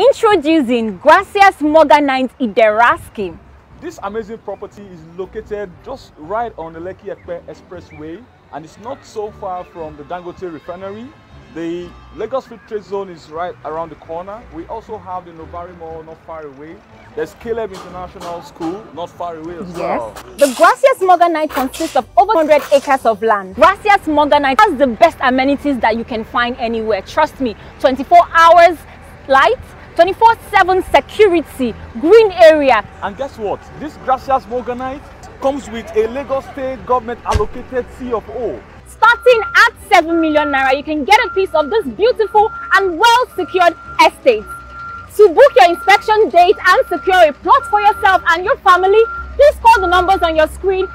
Introducing Gracias Morganite Idera scheme. This amazing property is located just right on the Lekki Epe Expressway and it's not so far from the Dangote refinery. The Lagos Free Trade Zone is right around the corner. We also have the Novare Mall not far away. There's Caleb International School not far away as well. The Gracias Morganite consists of over 100 acres of land. Gracias Morganite has the best amenities that you can find anywhere. Trust me, 24 hours lights, 24-7 security, green area. And guess what? This Gracias Morganite comes with a Lagos State government allocated C of O. Starting at 7 million naira, you can get a piece of this beautiful and well secured estate. To book your inspection date and secure a plot for yourself and your family, please call the numbers on your screen